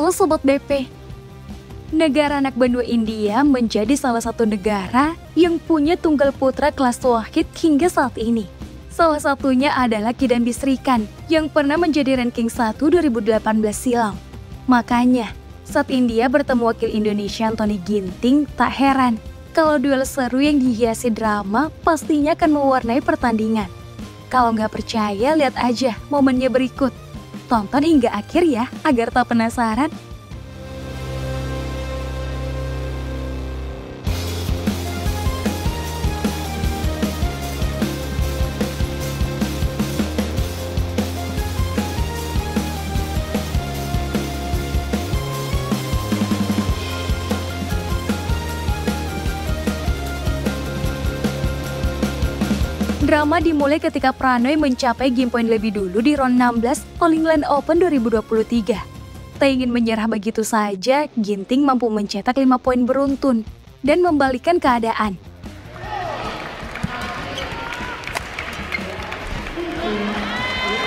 Halo Sobat BP. Negara anak benua India menjadi salah satu negara yang punya tunggal putra kelas wahid hingga saat ini. Salah satunya adalah Kidambi Srikan yang pernah menjadi ranking 1 2018 silam. Makanya, saat India bertemu wakil Indonesia Anthony Ginting, tak heran kalau duel seru yang dihiasi drama pastinya akan mewarnai pertandingan. Kalau nggak percaya, lihat aja momennya berikut. Tonton hingga akhir ya, agar tak penasaran. Drama dimulai ketika Pranoy mencapai game point lebih dulu di round 16 All England Open 2023. Tak ingin menyerah begitu saja, Ginting mampu mencetak 5 poin beruntun dan membalikkan keadaan.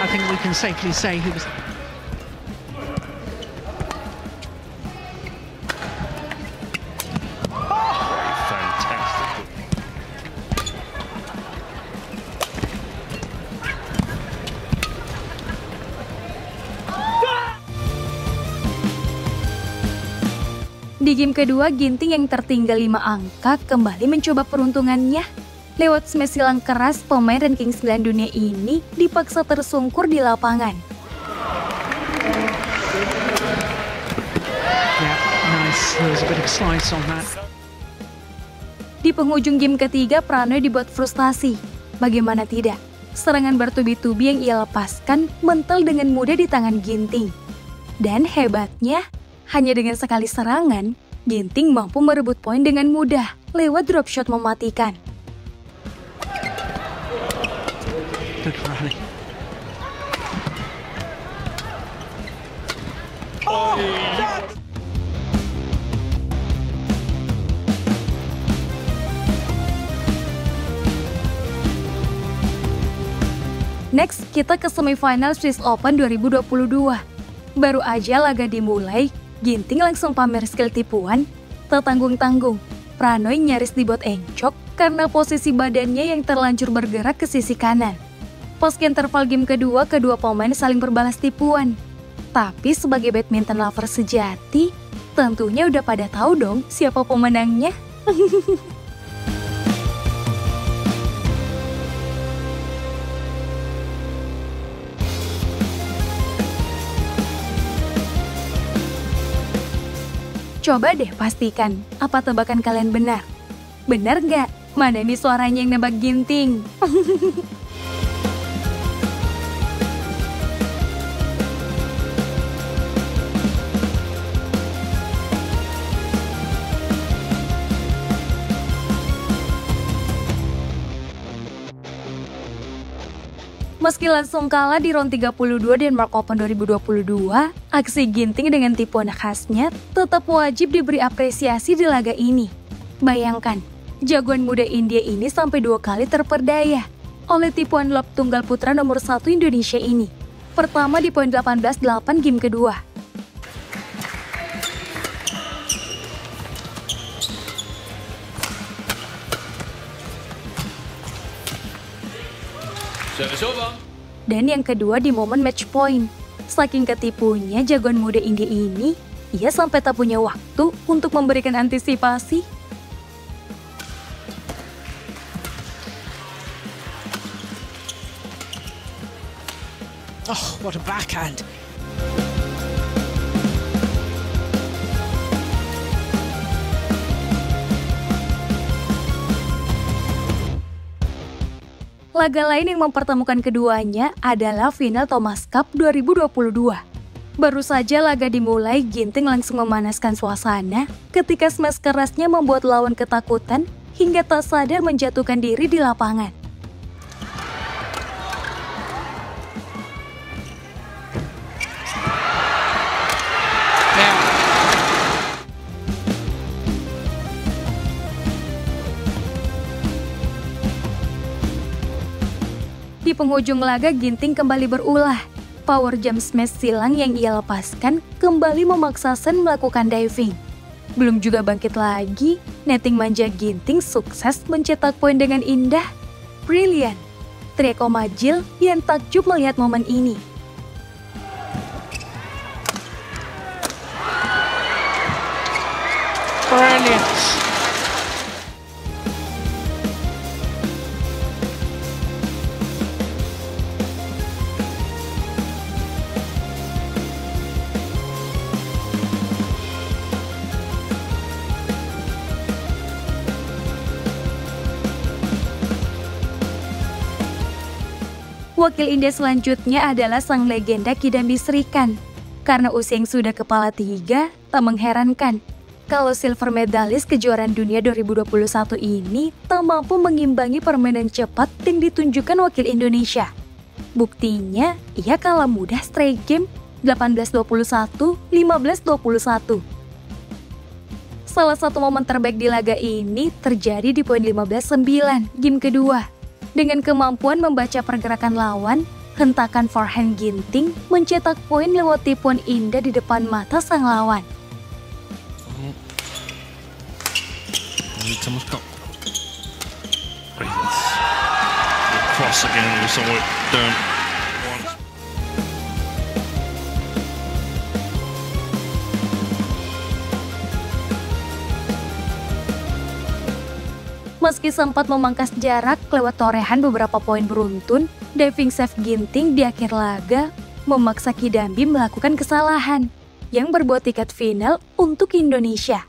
I think we can safely say he was Di game kedua, Ginting yang tertinggal 5 angka kembali mencoba peruntungannya. Lewat smash silang keras, pemain ranking 9 dunia ini dipaksa tersungkur di lapangan. yeah, nice. Di penghujung game ketiga, Pranoy dibuat frustasi. Bagaimana tidak? Serangan bertubi-tubi yang ia lepaskan mental dengan mudah di tangan Ginting. Dan hebatnya, hanya dengan sekali serangan, Ginting mampu merebut poin dengan mudah lewat drop shot mematikan. Next, kita ke semifinal Swiss Open 2022. Baru aja laga dimulai, Ginting langsung pamer skill tipuan, tak tanggung-tanggung. Pranoy nyaris dibuat encok karena posisi badannya yang terlanjur bergerak ke sisi kanan. Pas interval game kedua, kedua pemain saling berbalas tipuan. Tapi sebagai badminton lover sejati, tentunya udah pada tahu dong siapa pemenangnya. Coba deh pastikan, apa tebakan kalian benar? Benar nggak? Mana nih suaranya yang nebak ginting? Meski langsung kalah di round 32 Denmark Open 2022, aksi Ginting dengan tipuan khasnya tetap wajib diberi apresiasi di laga ini. Bayangkan, jagoan muda India ini sampai dua kali terperdaya oleh tipuan lob tunggal putra nomor satu Indonesia ini. Pertama di poin 18-8 game kedua. Dan yang kedua di momen match point. Saking ketipunya jagoan muda India ini, ia sampai tak punya waktu untuk memberikan antisipasi. Oh, what a backhand. Laga lain yang mempertemukan keduanya adalah final Thomas Cup 2022. Baru saja laga dimulai, Ginting langsung memanaskan suasana ketika smash kerasnya membuat lawan ketakutan hingga tak sadar menjatuhkan diri di lapangan. Di penghujung laga, Ginting kembali berulah. Power jump smash silang yang ia lepaskan kembali memaksa Sen melakukan diving. Belum juga bangkit lagi, netting manja Ginting sukses mencetak poin dengan indah. Brilliant. Teriak Omajil yang takjub melihat momen ini. Brilliant. Wakil India selanjutnya adalah sang legenda Kidambi Srikan. Karena usia yang sudah kepala tiga, tak mengherankan kalau silver medalis kejuaraan dunia 2021 ini tak mampu mengimbangi permainan cepat yang ditunjukkan wakil Indonesia. Buktinya, ia kalah mudah straight game 18-21, 15-21. Salah satu momen terbaik di laga ini terjadi di poin 15-9, game kedua. Dengan kemampuan membaca pergerakan lawan, hentakan forehand Ginting mencetak poin lewat tipuan indah di depan mata sang lawan. Meski sempat memangkas jarak lewat torehan beberapa poin beruntun, diving save Ginting di akhir laga memaksa Kidambi melakukan kesalahan yang berbuat tiket final untuk Indonesia.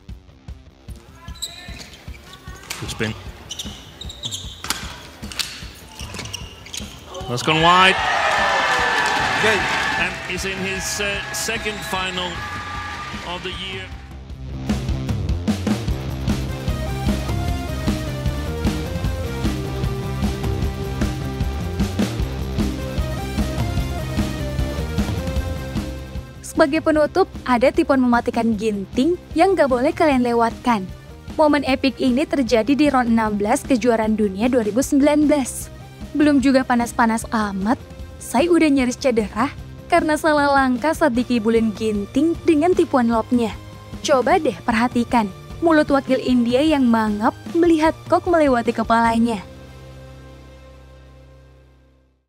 That's gone wide. Okay. And is in his uh, second final of the year. Sebagai penutup, ada tipuan mematikan ginting yang gak boleh kalian lewatkan. Momen epik ini terjadi di round 16 kejuaraan dunia 2019. Belum juga panas-panas amat, saya udah nyaris cedera karena salah langkah saat dikibulin ginting dengan tipuan lobnya. Coba deh perhatikan, mulut wakil India yang mangap melihat kok melewati kepalanya.